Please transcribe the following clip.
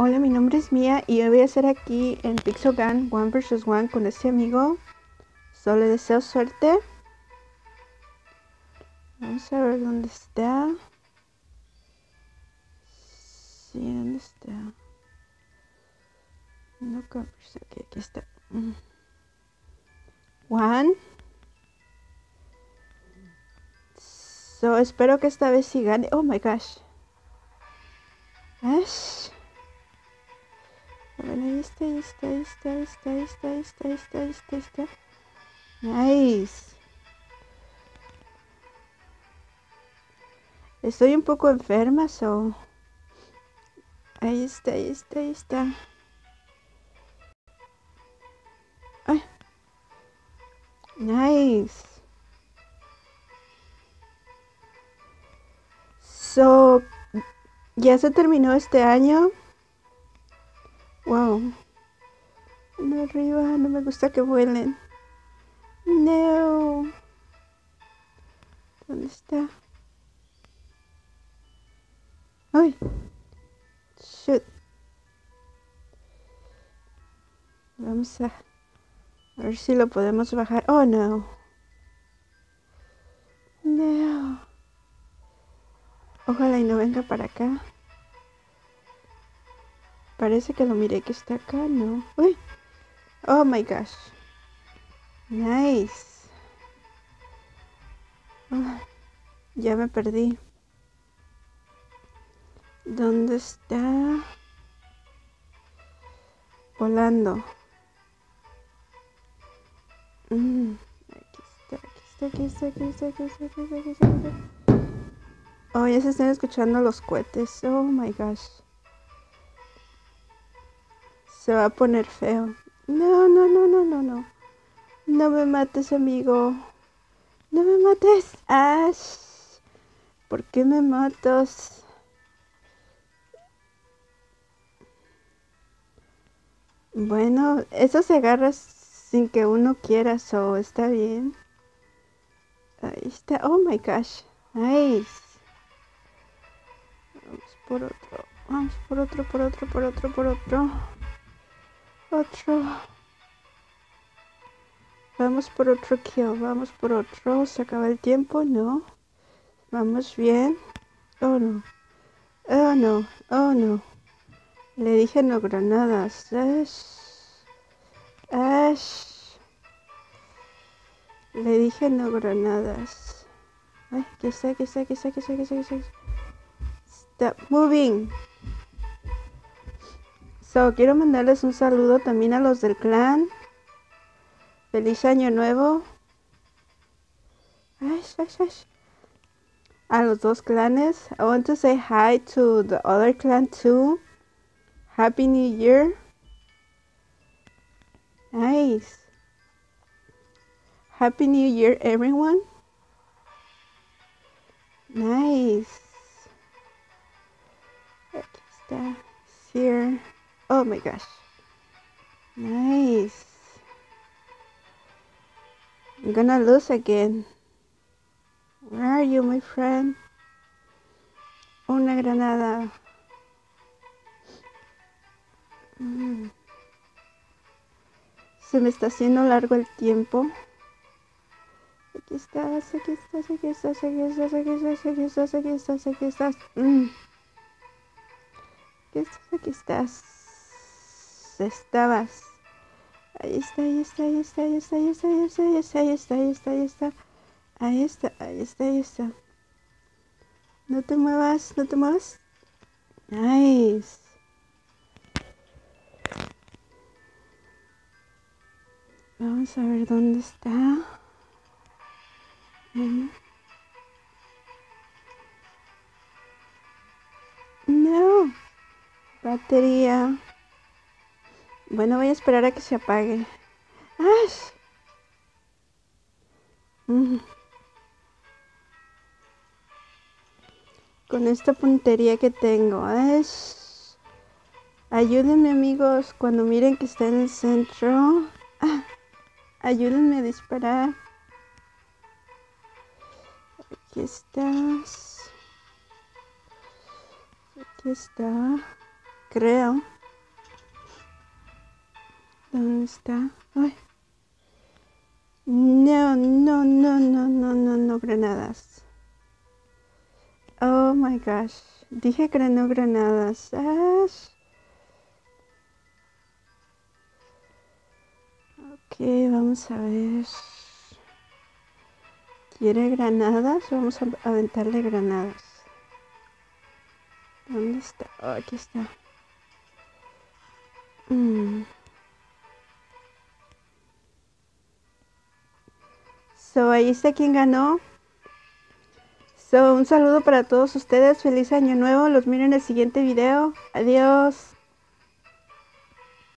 Hola, mi nombre es Mía y hoy voy a hacer aquí en Pixogan One vs One con este amigo. Solo deseo suerte. Vamos a ver dónde está. Sí, ¿dónde está? No conversa. Ok, aquí está. Mm. One. So, espero que esta vez sí gane. Oh my gosh. Ash. Bueno, ahí está, ahí está, ahí está, ahí está, ahí está, ahí está, ahí está, ahí está, ahí está. Nice. Estoy un poco enferma, so. Ahí está, ahí está, ahí está. Ay. Nice. So, ya se terminó este año. Wow. No arriba, no me gusta que vuelen. No. ¿Dónde está? Ay. Shoot. Vamos a, a ver si lo podemos bajar. Oh no. No. Ojalá y no venga para acá. Parece que lo miré que está acá, ¿no? ¡Uy! Oh my gosh. Nice. Ah, ya me perdí. ¿Dónde está? Volando. Mm, aquí está, aquí está, aquí está, aquí está, aquí está, aquí está, aquí está. Oh, ya se están escuchando los cohetes. Oh my gosh. Se va a poner feo. No, no, no, no, no, no. No me mates, amigo. No me mates. Ash. ¿Por qué me matas? Bueno, eso se agarra sin que uno quiera, so está bien. Ahí está. Oh my gosh. Nice. Vamos por otro. Vamos por otro, por otro, por otro, por otro. Otro. Vamos por otro kill. Vamos por otro. Se acaba el tiempo. No. Vamos bien. Oh no. Oh no. Oh no. Le dije no granadas. Ash. Ash. Le dije no granadas. Ay, que está, que está, que está, que está, que está, que está. Stop moving. So, quiero mandarles un saludo también a los del clan. Feliz año nuevo. A los dos clanes. I want to say hi to the other clan too. Happy New Year. Nice. Happy New Year, everyone. Nice. Oh my gosh. Nice. I'm gonna lose again. Where are you, my friend? Una granada. Mm. Se me está haciendo largo el tiempo. Aquí estás, aquí estás, aquí estás, aquí estás, aquí estás, aquí estás, aquí estás, aquí estás. Mm. Aquí estás, aquí estás. Estabas. Ahí está, ahí está, ahí está, ahí está, ahí está, ahí está, ahí está, ahí está, ahí está, ahí está. Ahí está, ahí está, ahí está. No te muevas, no te muevas. Nice. Vamos a ver dónde está. Mm. No. Batería. Bueno, voy a esperar a que se apague. ¡Ash! Mm. Con esta puntería que tengo. ¡Ash! Ayúdenme amigos cuando miren que está en el centro. Ah, ayúdenme a disparar. Aquí estás. Aquí está. Creo. ¿Dónde está? No, no, no, no, no, no, no, granadas. Oh my gosh. Dije que no granadas. Ash. Ok, vamos a ver. ¿Quiere granadas? Vamos a aventarle granadas. ¿Dónde está? Oh, aquí está. Mm. So, ahí está quien ganó. So, un saludo para todos ustedes. Feliz año nuevo. Los miro en el siguiente video. Adiós.